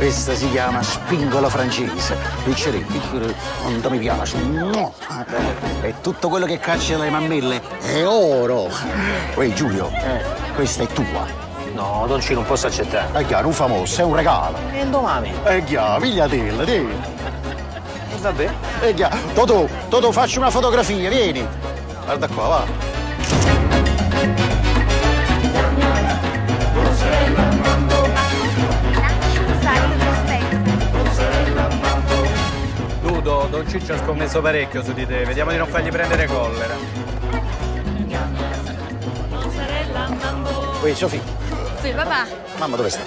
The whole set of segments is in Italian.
Questa si chiama spingola francese. Piccoli, piccoli, non mi piace. No. E tutto quello che caccia dalle mammelle è oro. Ehi Giulio, questa è tua. No, Don Ciro, non posso accettare. È chiaro, un famoso, è un regalo. E domani? È chiaro, pigliatela, ti. E vabbè. È chiaro. Totò, Totò, facci una fotografia, vieni. Guarda qua, va. Don Ciccio ha scommesso parecchio su di te. Vediamo di non fargli prendere collera. Ehi, Sofì, Sì, papà. mamma dove sta?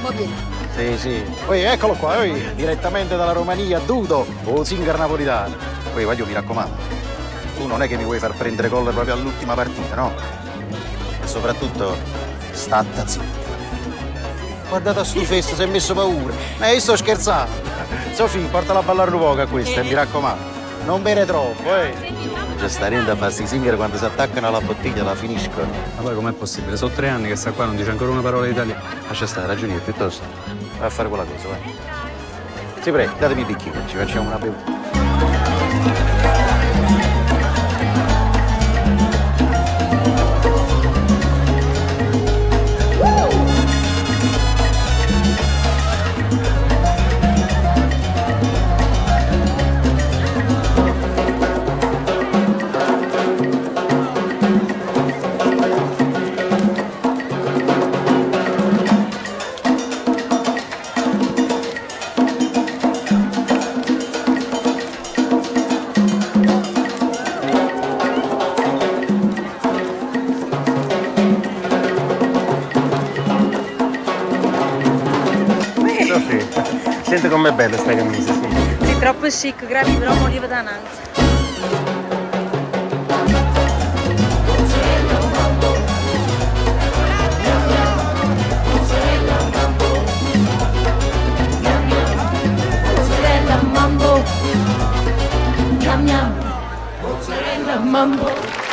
Mo vieni. Sì, sì. Poi eccolo qua, ehi, direttamente dalla Romania, Dudo, o singer napolitano. Poi voglio, mi raccomando, tu non è che mi vuoi far prendere gol proprio all'ultima partita, no? E soprattutto, statta zitto. Guardate a sto festo, si è messo paura. Ma io sto scherzando. Sofì, portala a ballare un poco a questa, mi raccomando. Non bere troppo, eh. Già sta renda a farsi singer quando si attaccano alla bottiglia la finiscono. Ma poi com'è possibile? Sono tre anni che sta qua, non dice ancora una parola italiana. Lascia stare, ragioniere, piuttosto. Vai a fare quella cosa, vai. Sì, prego, datemi il bicchiere, ci facciamo una bevuta. Senti com'è bella sta camisa, sì. Sei troppo chic, grazie, però morivo da. Mozzarella mambo.